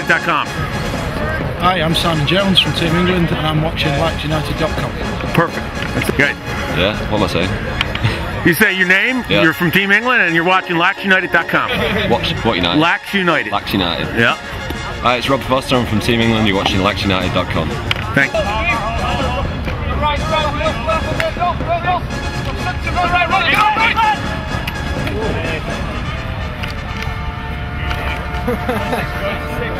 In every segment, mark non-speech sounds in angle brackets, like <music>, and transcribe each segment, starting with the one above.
United.com. Hi, I'm Simon Jones from Team England and I'm watching LaxUnited.com. Perfect. That's good. Yeah, what am I saying? <laughs> You say your name, Yeah. you're from Team England, and you're watching LaxUnited.com. Watch what United? Lax United. Lax United. Yeah. Hi, it's Rob Foster. I'm from Team England. You're watching LaxUnited.com. Thank <laughs>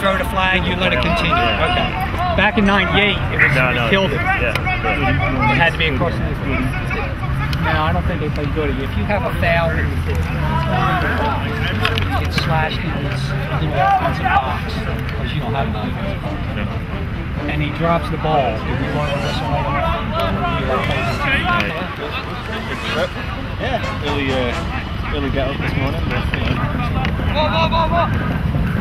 We throw the flag, you let it continue. Okay. Back in '98, it was No, no. killed it. Yeah. It had to be across the No, I don't think they play good. If you have a foul, it's slashed in this little offensive box because you don't have enough. And he drops the ball. Did we learn this one? Yeah, early, uh, early get up this morning. But, you know.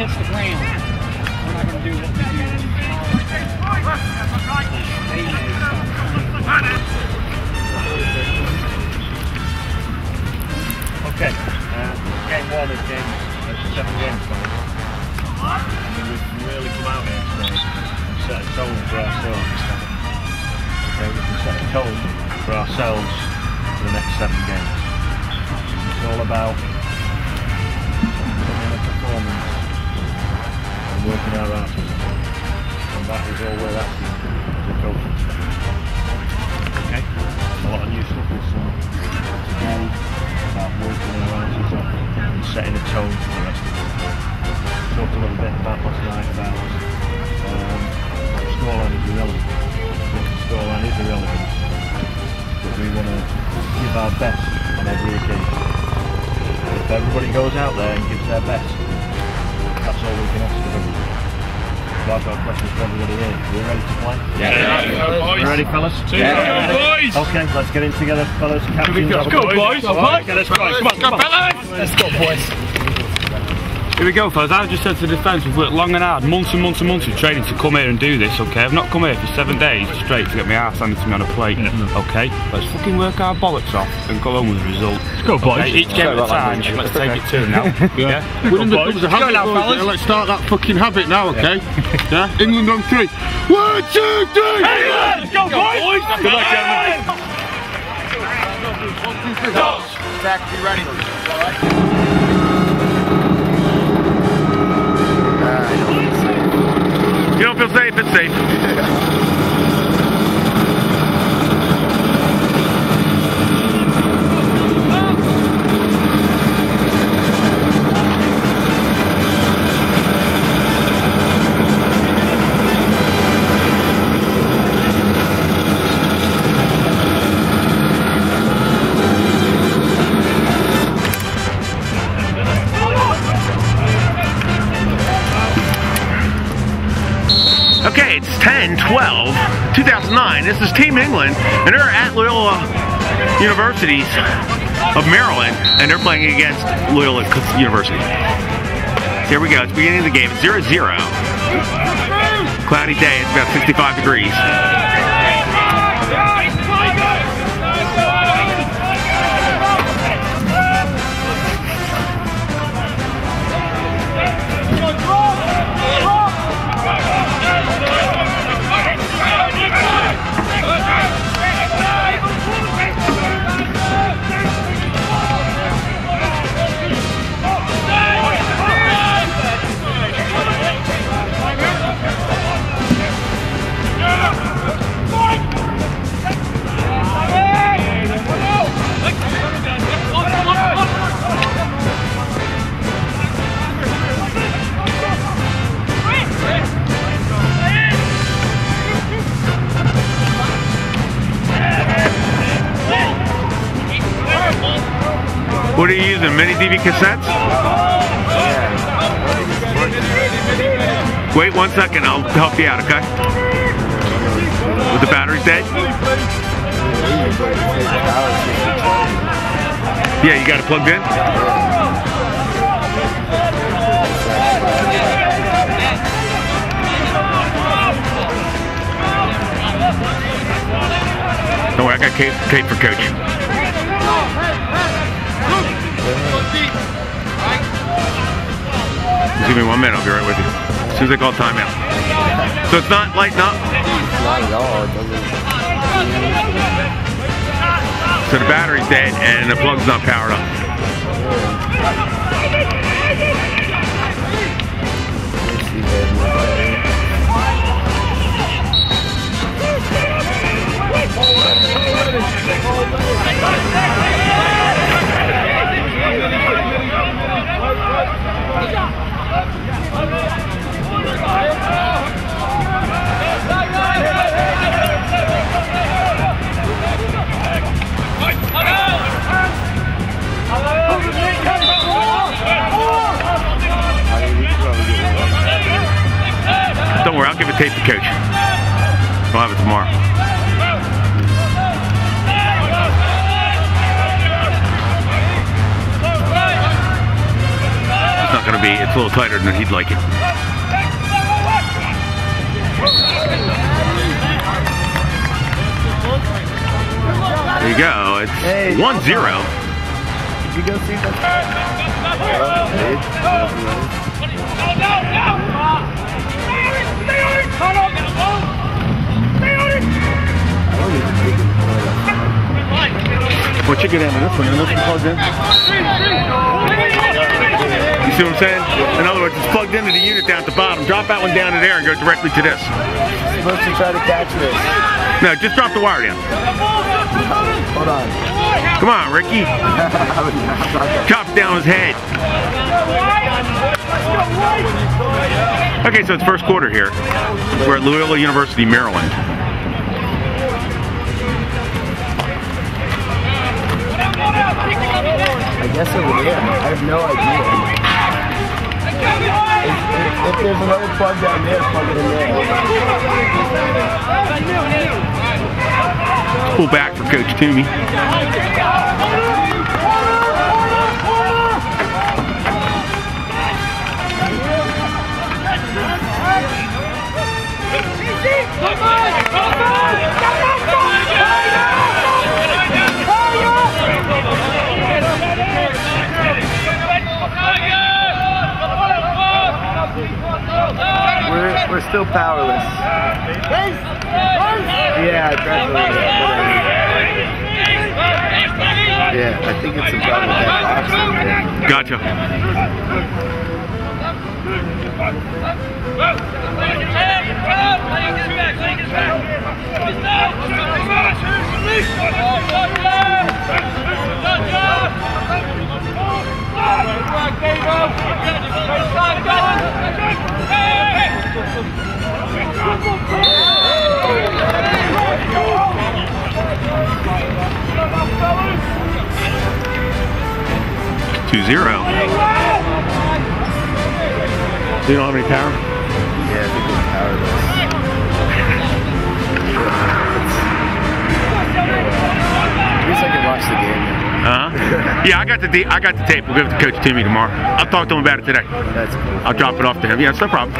Hits the ground. We're not going to do what we do. Okay. Uh, game one is game games. And we've really come out here today and set a tone for ourselves. Okay, we can set a tone for ourselves for the next seven games. It's all about and working our asses off. And that is all we're asking as a coaching. Okay? A lot of new stuff this summer today about working our asses off and setting a tone for the rest of the year. Talked a little bit about last night about um, scoreline is irrelevant. Scoreline is irrelevant, but we want to give our best on every occasion. If everybody goes out there and gives their best, that's all we can ask of everybody. So I've got questions for everybody here. Are we ready to play? Yeah. You ready, fellas? Yeah. boys! Okay, let's get in together, fellas. Captains, Let's go, boys! Okay, let's go. Come on, come on. Let's go, boys! Here we go, fellas. I've just said to the defence, we've worked long and hard, months and months and months of training to come here and do this, okay? I've not come here for seven days straight to get my ass handed to me on a plate, mm-hmm. okay? Let's fucking work our bollocks off and go on with the result. Let's go, boys. Okay, each game at a time, let's take it two now. <laughs> yeah? Winning becomes a habit. now, boys. fellas. Yeah, Let's start that fucking habit now, okay? <laughs> Yeah. England on three. One, two, three. England! Let's go, boys! Good luck, gentlemen. Jack, be ready. You don't feel safe, it's safe. Okay, it's 10 12 2009. This is Team England, and they're at Loyola Universities of Maryland, and they're playing against Loyola University. Here we go. It's beginning of the game. 0 0. Cloudy day. It's about 65 degrees. What are you using? Mini DV cassettes? Wait one second, I'll help you out, okay? With the batteries dead? Yeah, you got it plugged in? Don't worry, I got tape, for coach. Just give me one minute, I'll be right with you. As soon as I call timeout. So it's not lighting up? Not at all. So the battery's dead and the plug's not powered up. Tape the coach. We'll have it tomorrow. It's not gonna be, it's a little tighter than he'd like it. There you go, it's Hey. 1 0. Did you go see that? What you get out of this one? And this one plugged in? You see what I'm saying? In other words, it's plugged into the unit down at the bottom. Drop that one down to there and go directly to this. supposed to try to catch this. No, just drop the wire down. Hold on. Come on, Ricky. <laughs> Oh, Chop down his head. Okay, so it's first quarter here. We're at Loyola University, Maryland. I guess over there. I have no idea. If, if, if there's another plug down there, plug it in there. Pull back for Coach Toomey. We're, we're still powerless. Yeah, definitely. Yeah, I think it's a problem. Gotcha. Two zero. Do you know how many power? Yeah, I think it's power though. Uh huh. yeah, I got the D I got the tape. We'll give it to Coach Toomey tomorrow. I'll talk to him about it today. That's cool. I'll drop it off to him. Yeah, it's no problem.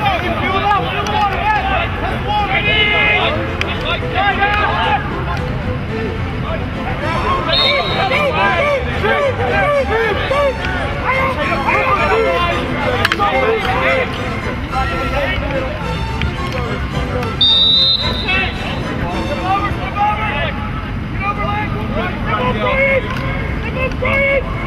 Get it!